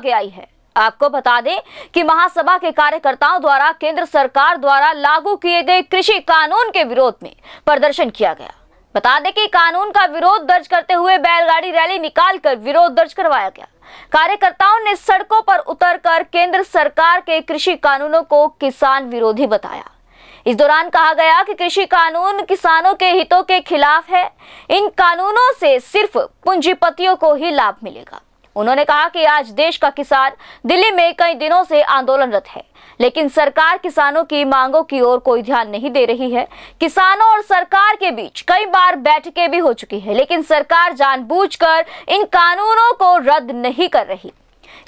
आगे आई है। आपको बता दें कि महासभा के कार्यकर्ताओं द्वारा, केंद्र सरकार द्वारा लागू किए गए कृषि कानून के विरोध में प्रदर्शन किया गया। बता दें कि कानून का विरोध दर्ज करते हुए बैलगाड़ी रैली निकालकर विरोध दर्ज करवाया गया। कार्यकर्ताओं ने सड़कों पर उतरकर केंद्र सरकार के कृषि कानूनों को किसान विरोधी बताया। इस दौरान कहा गया कि कृषि कानून किसानों के हितों के खिलाफ है। इन कानूनों से सिर्फ़ पूंजीपतियों को ही लाभ मिलेगा। उन्होंने कहा कि आज देश का किसान दिल्ली में कई दिनों से आंदोलनरत है, लेकिन सरकार किसानों की मांगों की ओर कोई ध्यान नहीं दे रही है। किसानों और सरकार के बीच कई बार बैठकें भी हो चुकी है, लेकिन सरकार जानबूझकर इन कानूनों को रद्द नहीं कर रही।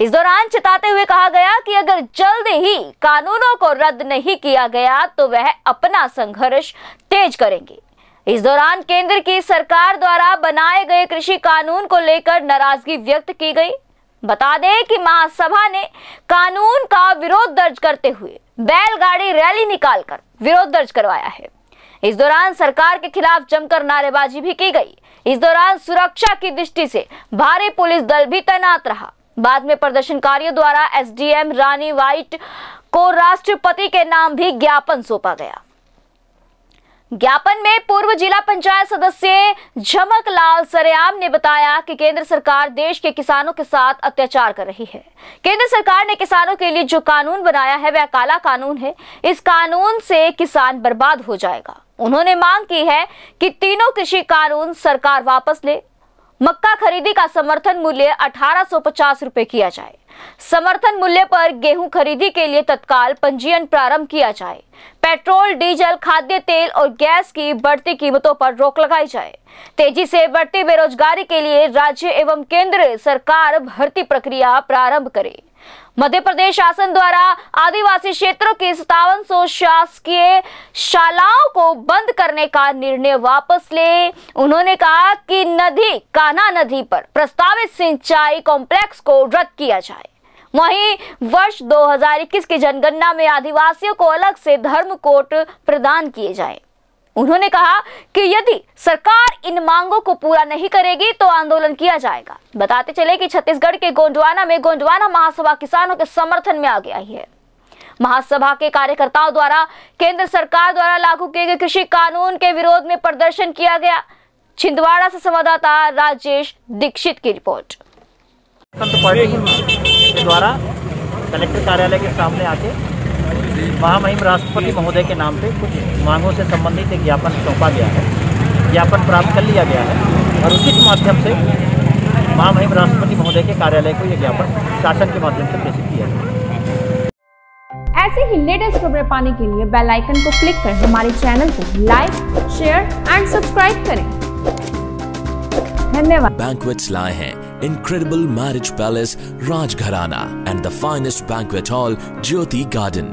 इस दौरान चिताते हुए कहा गया कि अगर जल्द ही कानूनों को रद्द नहीं किया गया तो वह अपना संघर्ष तेज करेंगे। इस दौरान केंद्र की सरकार द्वारा बनाए गए कृषि कानून को लेकर नाराज़गी व्यक्त की गई। बता दें कि महासभा ने कानून का विरोध दर्ज करते हुए बैलगाड़ी रैली निकालकर विरोध दर्ज करवाया है। इस दौरान सरकार के खिलाफ जमकर नारेबाजी भी की गई। इस दौरान सुरक्षा की दृष्टि से भारी पुलिस दल भी तैनात रहा। बाद में प्रदर्शनकारियों द्वारा एसडीएम रानी वाइट को राष्ट्रपति के नाम भी ज्ञापन सौंपा गया। ज्ञापन में पूर्व जिला पंचायत सदस्य झमक लाल सरेआम ने बताया कि केंद्र सरकार देश के किसानों के साथ अत्याचार कर रही है। केंद्र सरकार ने किसानों के लिए जो कानून बनाया है, वह काला कानून है। इस कानून से किसान बर्बाद हो जाएगा। उन्होंने मांग की है कि तीनों कृषि कानून सरकार वापस ले मक्का खरीदी का समर्थन मूल्य अठारह रुपए किया जाए। समर्थन मूल्य पर गेहूँ खरीदी के लिए तत्काल पंजीयन प्रारंभ किया जाए। पेट्रोल, डीजल, खाद्य तेल और गैस की बढ़ती कीमतों पर रोक लगाई जाए। तेज़ी से बढ़ती बेरोजगारी के लिए राज्य एवं केंद्र सरकार भर्ती प्रक्रिया प्रारंभ करे। मध्य प्रदेश शासन द्वारा आदिवासी क्षेत्रों की सतावन सौ शासकीय शालाओं को बंद करने का निर्णय वापस ले। उन्होंने कहा कि नदी, कान्हा नदी पर प्रस्तावित सिंचाई कॉम्प्लेक्स को रद्द किया जाए। वहीं वर्ष 2021 की जनगणना में आदिवासियों को अलग से धर्म कोट प्रदान किए जाए। उन्होंने कहा कि यदि सरकार इन मांगों को पूरा नहीं करेगी तो आंदोलन किया जाएगा। बताते चले कि छत्तीसगढ़ के गोंडवाना में गोंडवाना महासभा किसानों के समर्थन में आगे आई है। महासभा के कार्यकर्ताओं द्वारा, केंद्र सरकार द्वारा लागू किए गए कृषि कानून के विरोध में प्रदर्शन किया गया। छिंदवाड़ा से संवाददाता राजेश दीक्षित की रिपोर्ट। द्वारा कलेक्टर कार्यालय के सामने आके महामहिम राष्ट्रपति महोदय के नाम पे कुछ मांगों से संबंधित एक ज्ञापन सौंपा गया है। ज्ञापन प्राप्त कर लिया गया है और उसी के माध्यम से महामहिम राष्ट्रपति महोदय के कार्यालय को यह ज्ञापन शासन के माध्यम से प्रेषित किया गया। ऐसे ही लेटेस्ट खबरें पाने के लिए बेल आइकन को क्लिक कर हमारे चैनल को लाइक शेयर एंड सब्सक्राइब करें। धन्यवाद। Banquets लाए हैं। Incredible marriage palace Rajgharana and the finest banquet hall Jyoti Garden.